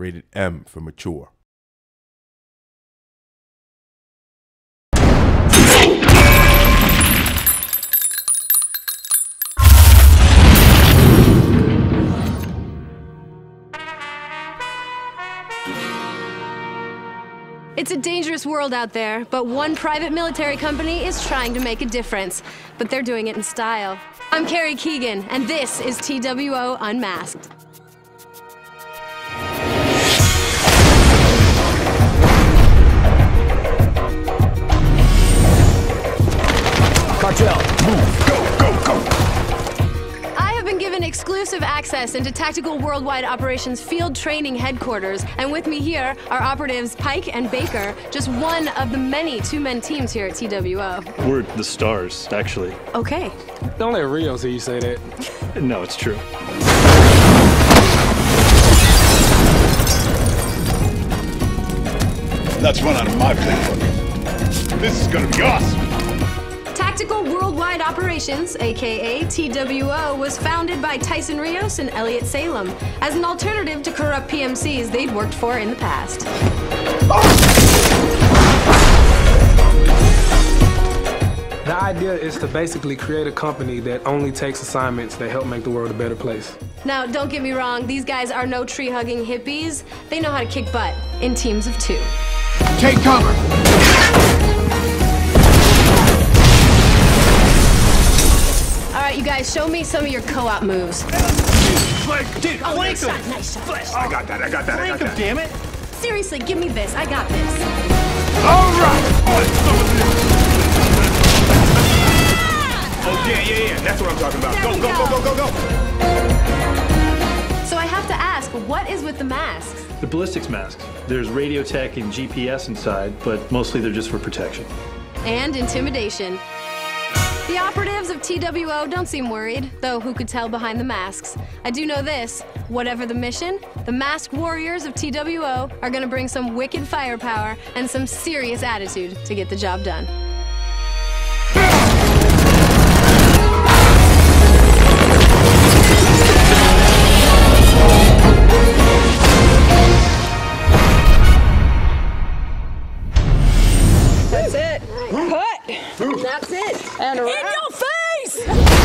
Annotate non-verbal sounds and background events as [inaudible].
rated M for mature. It's a dangerous world out there, but one private military company is trying to make a difference. But they're doing it in style. I'm Carrie Keegan, and this is TWO Unmasked. Exclusive access into Tactical Worldwide Operations Field Training Headquarters, and with me here are operatives Pike and Baker, just one of the many two-men teams here at TWO. We're the stars, actually. Okay. Don't let Rios hear you say that. [laughs] No, it's true. That's one out of my playbook. This is gonna be awesome. Tactical Worldwide Operations, aka TWO, was founded by Tyson Rios and Elliot Salem as an alternative to corrupt PMCs they'd worked for in the past. The idea is to basically create a company that only takes assignments that help make the world a better place. Now, don't get me wrong, these guys are no tree hugging hippies. They know how to kick butt in teams of two. Take cover. Guys, show me some of your co op moves. Dude, Oh, nice shot, nice shot. I got that, I got that, I got that. damn it! Seriously, give me this. I got this. All right. Oh, oh yeah, yeah, yeah. That's what I'm talking about. Go, go, go. go, go, go, go. So I have to ask, what is with the masks? The ballistics masks. There's radio tech and GPS inside, but mostly they're just for protection. And intimidation. The operatives of TWO don't seem worried, though who could tell behind the masks? I do know this whatever the mission, the masked warriors of TWO are gonna bring some wicked firepower and some serious attitude to get the job done. That's it. And, and in your face!